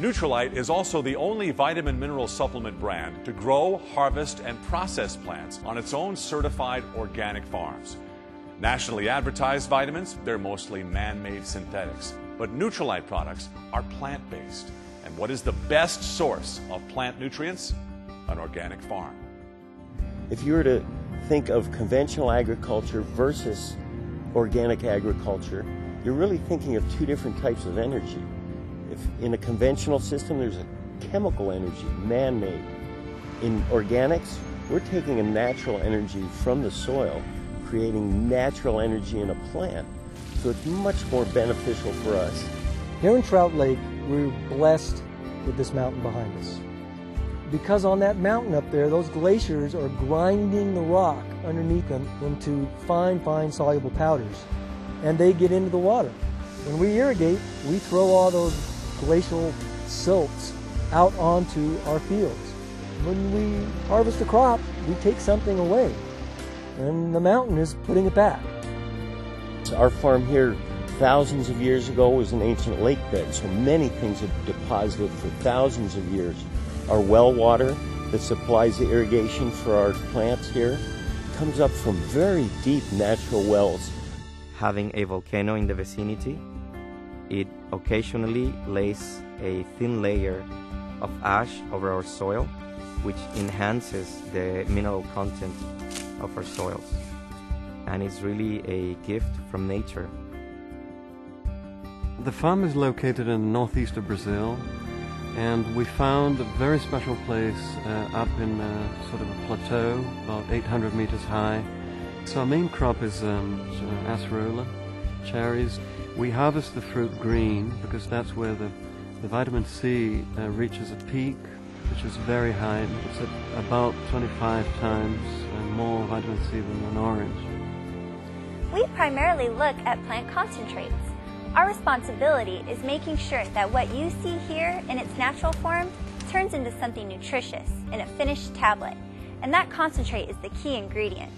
Nutrilite is also the only vitamin mineral supplement brand to grow, harvest, and process plants on its own certified organic farms. Nationally advertised vitamins, they're mostly man made synthetics. But Nutrilite products are plant based. And what is the best source of plant nutrients? An organic farm. If you were to think of conventional agriculture versus organic agriculture, you're really thinking of two different types of energy. If in a conventional system, there's a chemical energy, man made. In organics, we're taking a natural energy from the soil, creating natural energy in a plant. So it's much more beneficial for us. Here in Trout Lake, we're blessed with this mountain behind us. Because on that mountain up there, those glaciers are grinding the rock underneath them into fine, fine soluble powders. And they get into the water. When we irrigate, we throw all those glacial silts out onto our fields. When we harvest a crop, we take something away. And the mountain is putting it back. Our farm here thousands of years ago was an ancient lake bed, so many things have deposited for thousands of years. Our well water that supplies the irrigation for our plants here comes up from very deep natural wells. Having a volcano in the vicinity, it occasionally lays a thin layer of ash over our soil, which enhances the mineral content of our soils. And it's really a gift from nature. The farm is located in the northeast of Brazil, and we found a very special place uh, up in uh, sort of a plateau, about 800 meters high. So our main crop is um, acerola, cherries. We harvest the fruit green because that's where the, the vitamin C uh, reaches a peak, which is very high. It's at about 25 times uh, more vitamin C than an orange. We primarily look at plant concentrates. Our responsibility is making sure that what you see here in its natural form turns into something nutritious in a finished tablet. And that concentrate is the key ingredient.